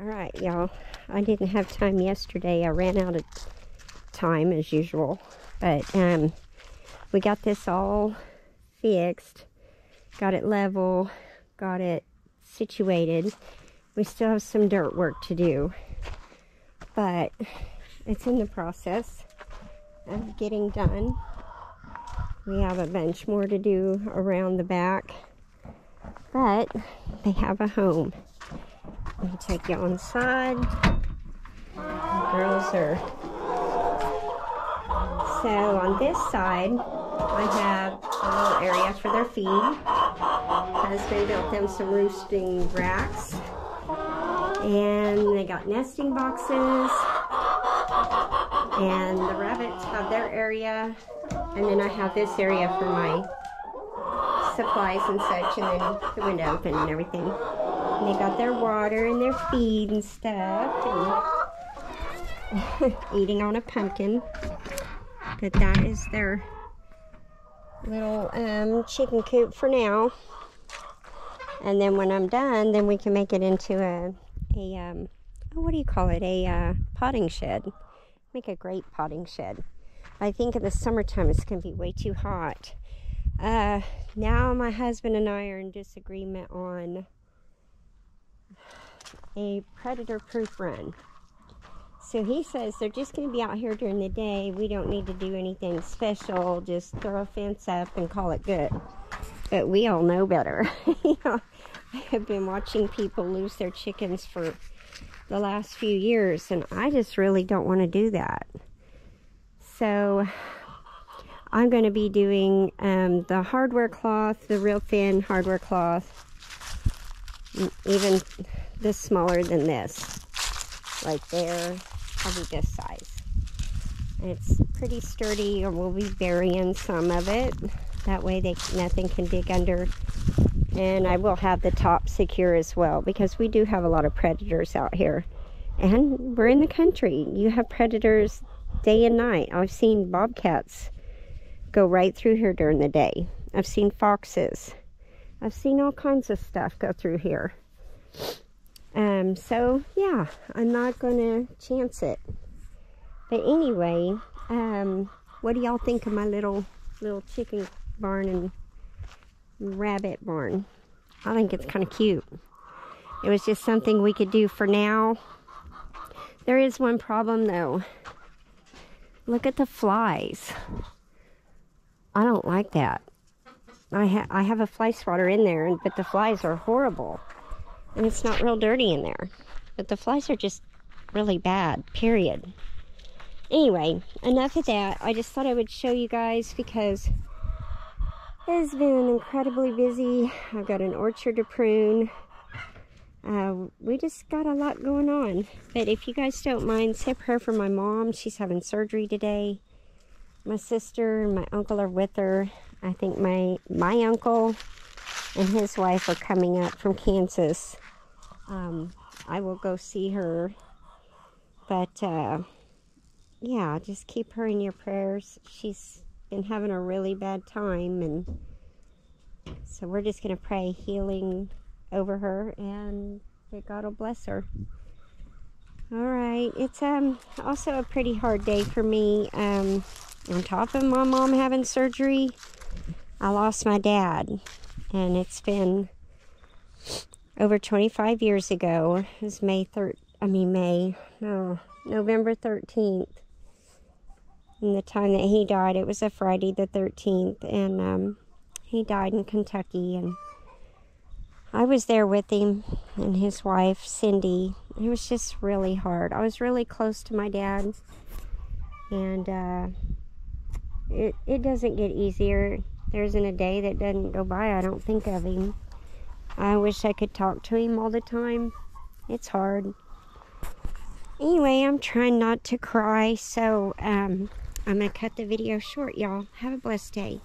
All right, y'all. I didn't have time yesterday. I ran out of time as usual. But um, we got this all fixed, got it level, got it situated. We still have some dirt work to do, but it's in the process of getting done. We have a bunch more to do around the back, but they have a home. Let me take you inside. The girls are. So on this side, I have a little area for their feed. Husband built them some roosting racks. And they got nesting boxes. And the rabbits have their area. And then I have this area for my supplies and such. And then the window open and everything. And they got their water and their feed and stuff. And eating on a pumpkin. But that is their little um, chicken coop for now. And then when I'm done, then we can make it into a, a um, oh, what do you call it? A uh, potting shed. Make a great potting shed. I think in the summertime it's going to be way too hot. Uh, now my husband and I are in disagreement on a predator-proof run. So he says they're just going to be out here during the day. We don't need to do anything special. Just throw a fence up and call it good. But we all know better. you know, I have been watching people lose their chickens for the last few years, and I just really don't want to do that. So I'm going to be doing um, the hardware cloth, the real thin hardware cloth, even this smaller than this, right there probably this size. it's pretty sturdy, or we'll be burying some of it. That way they nothing can dig under. And I will have the top secure as well because we do have a lot of predators out here. And we're in the country. You have predators day and night. I've seen bobcats go right through here during the day. I've seen foxes. I've seen all kinds of stuff go through here. Um, so yeah, I'm not gonna chance it. But anyway, um, what do y'all think of my little little chicken barn and rabbit barn? I think it's kind of cute. It was just something we could do for now. There is one problem though. Look at the flies. I don't like that. I, ha I have a fly swatter in there, but the flies are horrible and it's not real dirty in there. But the flies are just really bad, period. Anyway, enough of that. I just thought I would show you guys because it has been incredibly busy. I've got an orchard to prune. Uh, we just got a lot going on. But if you guys don't mind, say a prayer for my mom. She's having surgery today. My sister and my uncle are with her. I think my my uncle and his wife are coming up from Kansas um, I will go see her. But, uh, yeah, just keep her in your prayers. She's been having a really bad time, and so we're just going to pray healing over her, and that God will bless her. All right, it's um also a pretty hard day for me. Um, on top of my mom having surgery, I lost my dad, and it's been over 25 years ago. It was May 3rd, I mean May, no, November 13th. And the time that he died, it was a Friday the 13th, and um, he died in Kentucky. And I was there with him and his wife, Cindy. It was just really hard. I was really close to my dad, and uh, it it doesn't get easier. There isn't a day that doesn't go by I don't think of him. I wish I could talk to him all the time. It's hard. Anyway, I'm trying not to cry, so um, I'm going to cut the video short, y'all. Have a blessed day.